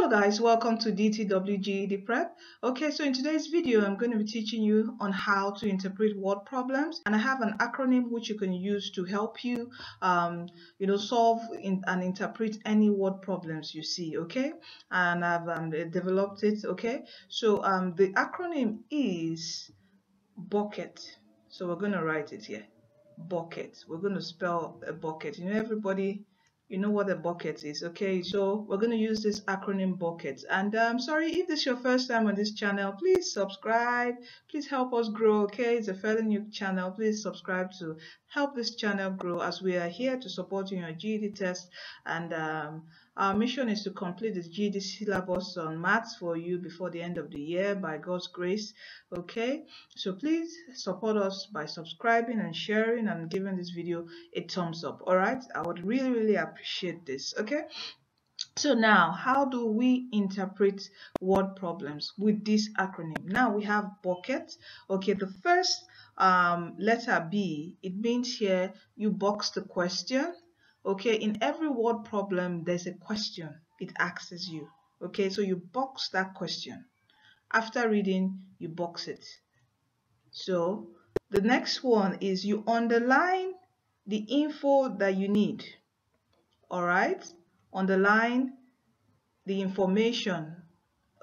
Hello guys, welcome to DTWGED Prep. Okay, so in today's video, I'm going to be teaching you on how to interpret word problems and I have an acronym which you can use to help you, um, you know, solve in, and interpret any word problems you see, okay? And I've um, developed it, okay? So um, the acronym is bucket. So we're going to write it here, bucket. We're going to spell a bucket. You know, everybody you know what a bucket is okay? So we're going to use this acronym bucket. And i'm um, sorry if this is your first time on this channel please subscribe. Please help us grow okay? It's a fairly new channel. Please subscribe to help this channel grow as we are here to support you in your GED test and um, our mission is to complete this GED syllabus on maths for you before the end of the year by God's grace. Okay, so please support us by subscribing and sharing and giving this video a thumbs up. All right, I would really, really appreciate this. Okay. So now, how do we interpret word problems with this acronym? Now we have bucket. Okay, the first um, letter B, it means here you box the question. Okay in every word problem there's a question it asks you. Okay so you box that question. After reading you box it. So the next one is you underline the info that you need. All right underline the information.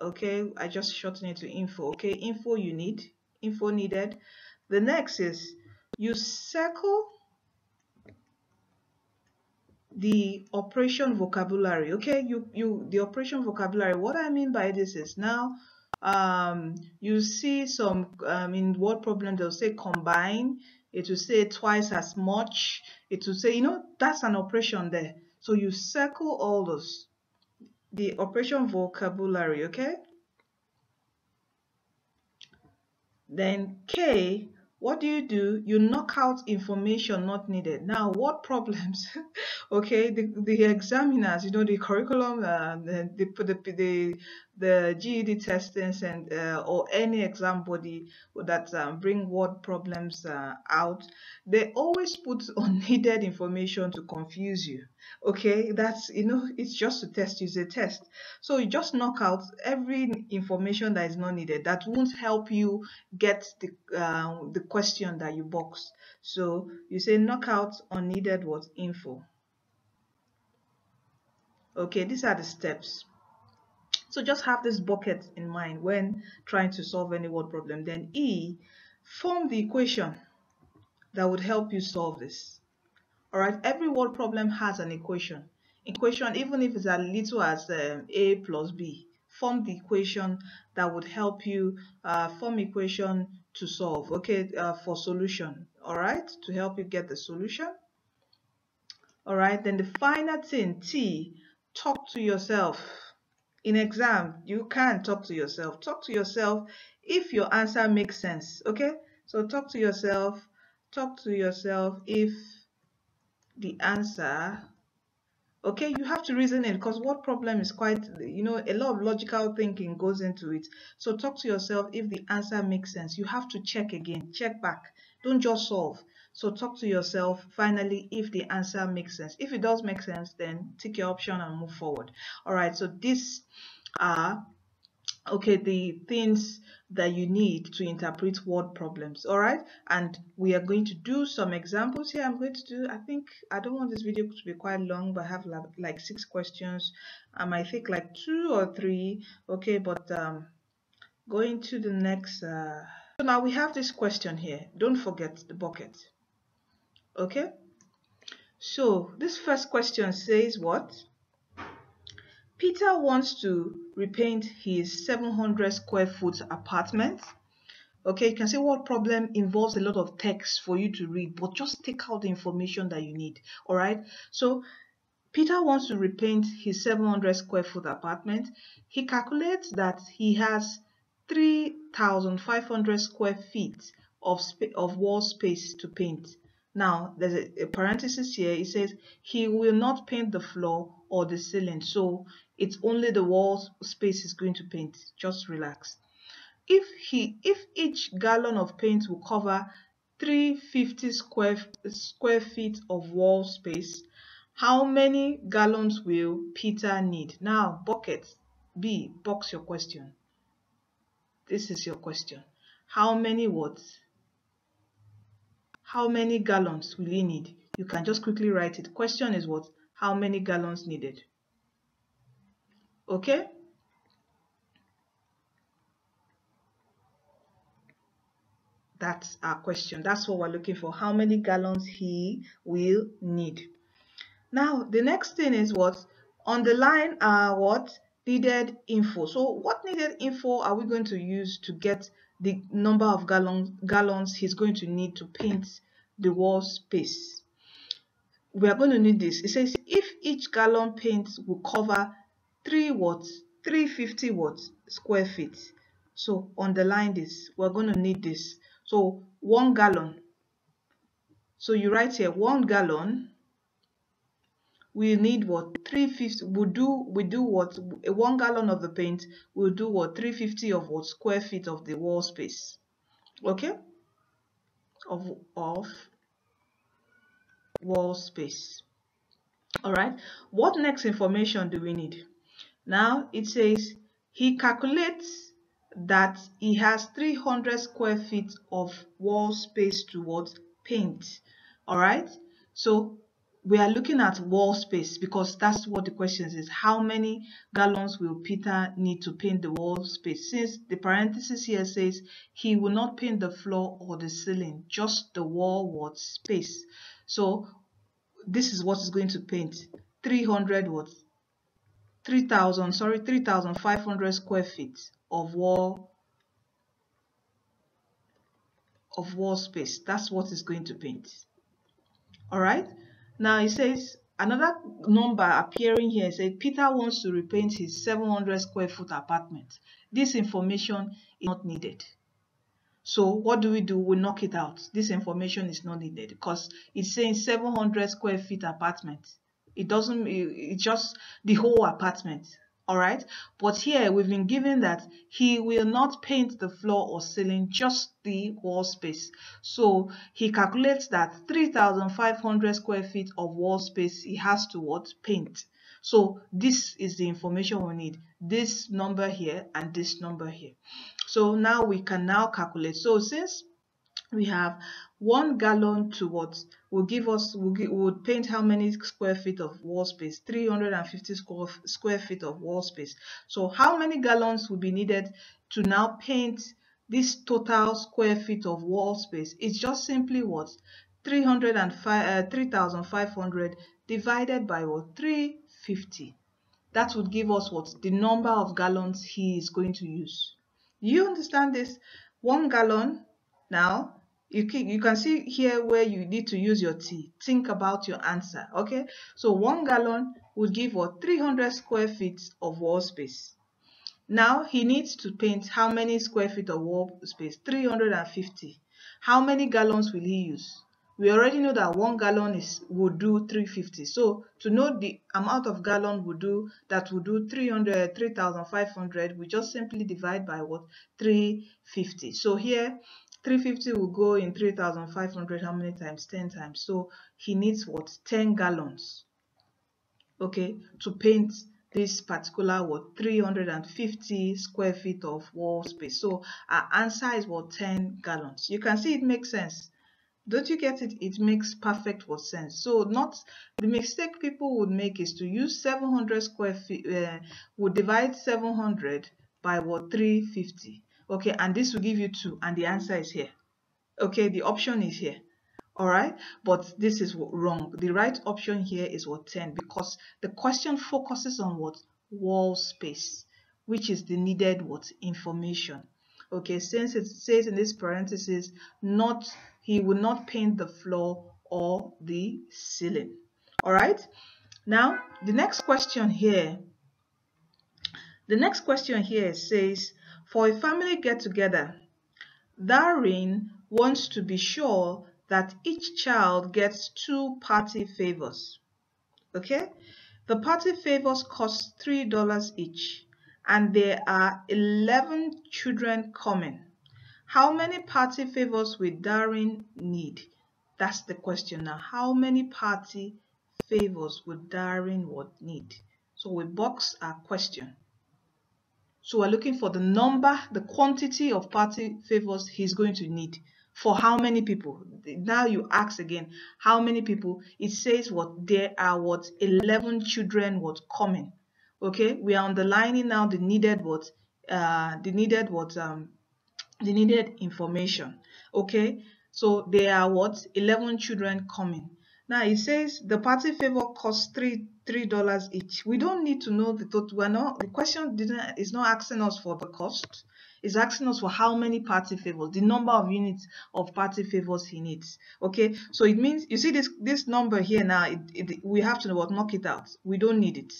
Okay i just shorten it to info. Okay info you need info needed the next is you circle the operation vocabulary. Okay you you the operation vocabulary. What i mean by this is now um you see some um in word problem they'll say combine. It will say twice as much. It will say you know that's an operation there. So you circle all those the operation vocabulary okay? Then k what do you do? You knock out information not needed. Now what problems? Okay the, the examiners you know the curriculum uh, the, the, the, the GED testings and uh, or any exam body that um, bring word problems uh, out, they always put unneeded information to confuse you. Okay, that's you know it's just a test. It's a test, so you just knock out every information that is not needed. That won't help you get the uh, the question that you box. So you say knock out unneeded what info. Okay, these are the steps. So just have this bucket in mind when trying to solve any word problem. Then E, form the equation that would help you solve this. All right, every word problem has an equation. Equation, even if it's as little as um, A plus B, form the equation that would help you uh, form equation to solve, okay, uh, for solution, all right, to help you get the solution. All right, then the final thing, T, talk to yourself in exam you can't talk to yourself. Talk to yourself if your answer makes sense okay? So talk to yourself talk to yourself if the answer okay? You have to reason it because what problem is quite you know a lot of logical thinking goes into it. So talk to yourself if the answer makes sense. You have to check again check back. Don't just solve so talk to yourself. Finally if the answer makes sense. If it does make sense then take your option and move forward. All right so these are okay the things that you need to interpret word problems. All right and we are going to do some examples here. I'm going to do i think i don't want this video to be quite long but I have like, like six questions. Um i think like two or three okay but um going to the next uh so now we have this question here. Don't forget the bucket okay so this first question says what Peter wants to repaint his 700 square foot apartment. Okay, you can see what problem involves a lot of text for you to read, but just take out the information that you need. All right, so Peter wants to repaint his 700 square foot apartment. He calculates that he has 3,500 square feet of, of wall space to paint. Now, there's a, a, parenthesis here. It says he will not paint the floor or the ceiling. So it's only the wall space is going to paint. Just relax. If he, if each gallon of paint will cover 350 square, square feet of wall space, how many gallons will Peter need? Now, bucket B, box your question. This is your question. How many what? How many gallons will you need? You can just quickly write it. Question is what? How many gallons needed? Okay? That's our question. That's what we're looking for. How many gallons he will need. Now, the next thing is what? On the line are what? Needed info. So what needed info are we going to use to get the number of gallons, gallons he's going to need to paint the wall space? We are going to need this. It says if each gallon paint will cover 3 watts, 350 watts square feet. So underline this. We're going to need this. So one gallon. So you write here one gallon. We need what 350. We do we do what a one gallon of the paint will do what 350 of what square feet of the wall space. Okay. Of of wall space. All right. What next information do we need? Now it says he calculates that he has 300 square feet of wall space towards paint. All right. So we are looking at wall space because that's what the question is. How many gallons will Peter need to paint the wall space? Since the parenthesis here says he will not paint the floor or the ceiling, just the wall what space. So this is what is going to paint 300 watts 3000 sorry 3500 square feet of wall of wall space that's what is going to paint all right now it says another number appearing here says peter wants to repaint his 700 square foot apartment. This information is not needed. So what do we do? We knock it out. This information is not needed because it's saying 700 square feet apartment. It doesn't it's just the whole apartment all right? But here we've been given that he will not paint the floor or ceiling just the wall space. So he calculates that 3500 square feet of wall space he has to what? Paint. So this is the information we need. This number here and this number here. So now we can now calculate. So since we have one gallon to what? Will give us will, give, will paint how many square feet of wall space? 350 square, square feet of wall space. So how many gallons will be needed to now paint this total square feet of wall space? It's just simply what? 305 uh, 3500 divided by what? 350 that would give us what? The number of gallons he is going to use. You understand this? One gallon now you can, you can see here where you need to use your T. Think about your answer, okay? So one gallon would give what 300 square feet of wall space. Now he needs to paint how many square feet of wall space? 350. How many gallons will he use? We already know that one gallon is would do 350. So to know the amount of gallon would do that would do 300, 3,500, we just simply divide by what 350. So here 350 will go in 3500 how many times? 10 times. So he needs what? 10 gallons okay to paint this particular what 350 square feet of wall space. So our answer is what? 10 gallons. You can see it makes sense. Don't you get it? It makes perfect what sense. So not the mistake people would make is to use 700 square feet uh, would divide 700 by what? 350 okay and this will give you 2 and the answer is here. Okay the option is here. All right but this is wrong. The right option here is what 10 because the question focuses on what? Wall space which is the needed what? Information. Okay since it says in this parenthesis not he will not paint the floor or the ceiling. All right now the next question here the next question here says for a family get-together, Darren wants to be sure that each child gets two party favors. Okay? The party favors cost $3 each and there are 11 children coming. How many party favors will Darren need? That's the question now. How many party favors would Darren would need? So we box our question. So we're looking for the number, the quantity of party favors he's going to need. For how many people? Now you ask again, how many people? It says what there are what 11 children what coming. Okay, we are underlining now the needed what uh the needed what um the needed information. Okay, so there are what 11 children coming. Now it says the party favor costs three three dollars each. We don't need to know the total. We're not the question didn't is not asking us for the cost. It's asking us for how many party favors, the number of units of party favors he needs. Okay, so it means you see this this number here now. It, it, we have to know what knock it out. We don't need it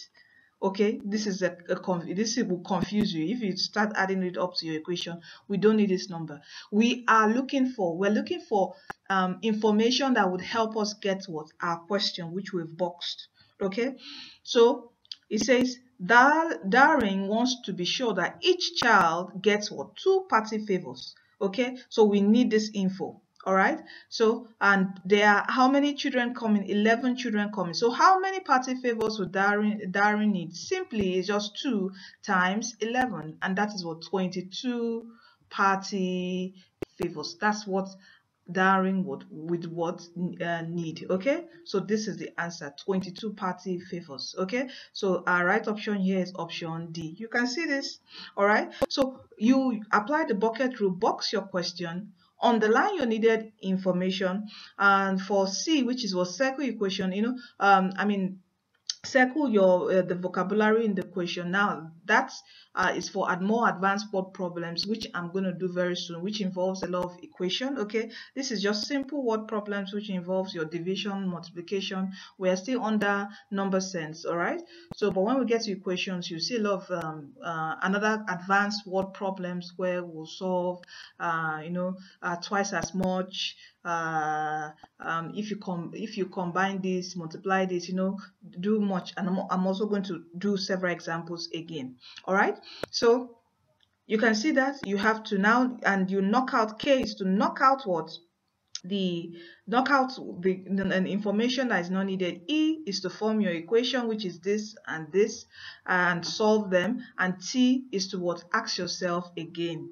okay this is a, a this will confuse you. If you start adding it up to your equation we don't need this number. We are looking for we're looking for um, information that would help us get what? Our question which we've boxed. Okay? So it says Dar Darren wants to be sure that each child gets what? Two party favors. Okay? So we need this info all right? So and there are how many children coming? 11 children coming. So how many party favors would Darren Darren need? Simply is just 2 times 11 and that is what? 22 party favors. That's what Darren would with what uh, need. Okay? So this is the answer. 22 party favors. Okay? So our right option here is option D. You can see this. All right? So you apply the bucket rule box your question underline your needed information and for C which is what circle equation you know um I mean circle your uh, the vocabulary in the question. Now that uh, is for ad more advanced word problems which i'm going to do very soon which involves a lot of equation okay? This is just simple word problems which involves your division multiplication. We are still under number sense all right so but when we get to equations you see a lot of um, uh, another advanced word problems where we'll solve uh, you know uh, twice as much uh, um, if you com if you combine this multiply this you know do much. And I'm, I'm also going to do several examples again. All right? So you can see that you have to now and you knock out k is to knock out what? The knockout the, the information that is not needed. E is to form your equation which is this and this and solve them. And t is to what? Ask yourself again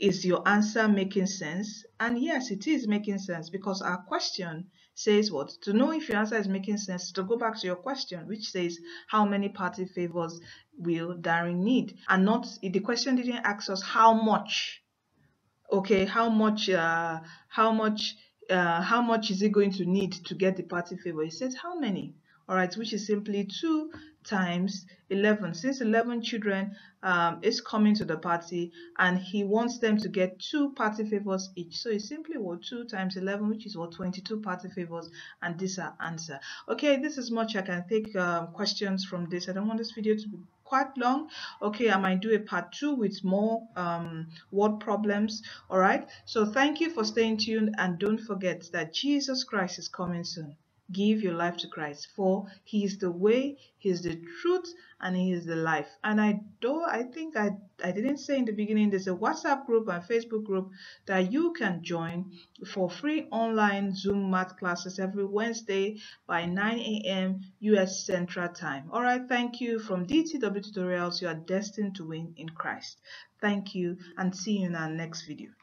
is your answer making sense? And yes, it is making sense because our question says what? To know if your answer is making sense, to go back to your question, which says how many party favors will Darren need? And not, the question didn't ask us how much. Okay, how much, uh, how much, uh, how much is it going to need to get the party favor? It says how many? all right which is simply 2 times 11 since 11 children um, is coming to the party and he wants them to get two party favors each. So it's simply what 2 times 11 which is what 22 party favors and this our answer. Okay this is much i can take um, questions from this. I don't want this video to be quite long. Okay i might do a part two with more um, word problems. All right? So thank you for staying tuned and don't forget that jesus christ is coming soon give your life to Christ for he is the way he is the truth and he is the life. And I do I think I I didn't say in the beginning there's a WhatsApp group and Facebook group that you can join for free online Zoom math classes every Wednesday by 9 a.m. US Central Time. All right thank you. From DTW Tutorials you are destined to win in Christ. Thank you and see you in our next video